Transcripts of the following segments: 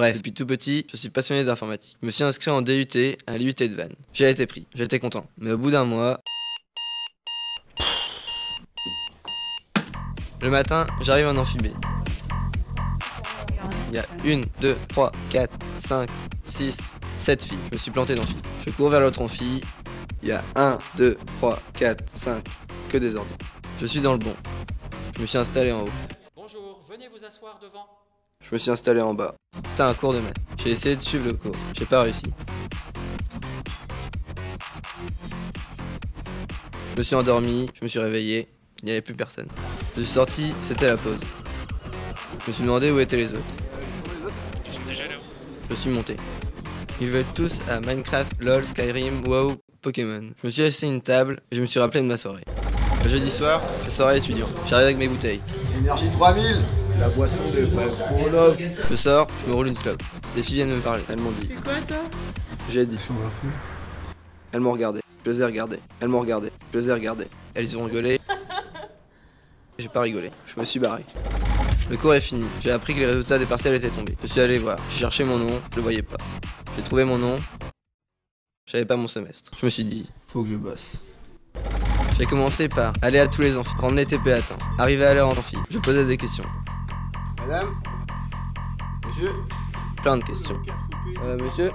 Bref, depuis tout petit, je suis passionné d'informatique. Je me suis inscrit en DUT à l'UT de Vannes. J'ai été pris, j'étais content. Mais au bout d'un mois... Le matin, j'arrive en amphibé. Il y a une, deux, trois, quatre, cinq, six, sept filles. Je me suis planté d'amphi. Je cours vers l'autre amphi. Il y a un, deux, trois, quatre, cinq, que des ordres. Je suis dans le bon. Je me suis installé en haut. Bonjour, venez vous asseoir devant. Je me suis installé en bas. C'était un cours de maths. J'ai essayé de suivre le cours. J'ai pas réussi. Je me suis endormi, je me suis réveillé, il n'y avait plus personne. Je suis sorti, c'était la pause. Je me suis demandé où étaient les autres. Je suis monté. Ils veulent tous à Minecraft, LOL, Skyrim, WoW, Pokémon. Je me suis assis une table et je me suis rappelé de ma soirée. Le jeudi soir, c'est soirée étudiant. J'arrive avec mes bouteilles. Énergie 3000 La boisson de. Je sors, je me roule une clope. Des filles viennent me parler. Elles m'ont dit. C'est quoi toi? J'ai dit. Elles m'ont regardé. Je les ai regardées. Elles m'ont regardé. Je les ai regardées. Elles ont rigolé. J'ai pas rigolé. Je me suis barré. Le cours est fini. J'ai appris que les résultats des partiels étaient tombés. Je suis allé voir. J'ai cherché mon nom. Je le voyais pas. J'ai trouvé mon nom. J'avais pas mon semestre. Je me suis dit, faut que je bosse. J'ai commencé par aller à tous les amphis, prendre les TP à temps, arriver à l'heure en amphi. Je posais des questions. Madame Monsieur Plein de questions. Madame, monsieur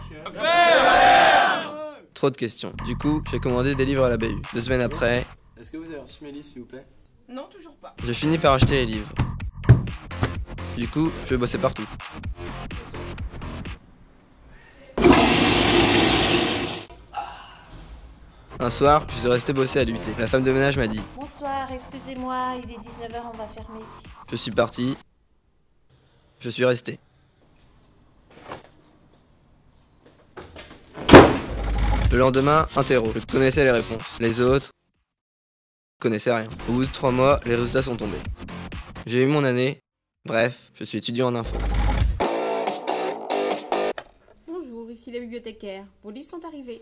Trop de questions. Du coup, j'ai commandé des livres à la BU. Deux semaines après, Est-ce que vous avez reçu mes livres, s'il vous plaît? Non, toujours pas. j'ai fini par acheter les livres. Du coup, je vais bosser partout. Un soir, je suis resté bosser à l'UT. La femme de ménage m'a dit Bonsoir, excusez-moi, il est 19h, on va fermer. Je suis parti. Je suis resté. Le lendemain, interro. Je connaissais les réponses. Les autres connaissaient rien. Au bout de trois mois, les résultats sont tombés. J'ai eu mon année. Bref, je suis étudiant en info. Bonjour, ici la bibliothécaire. Vos livres sont arrivés.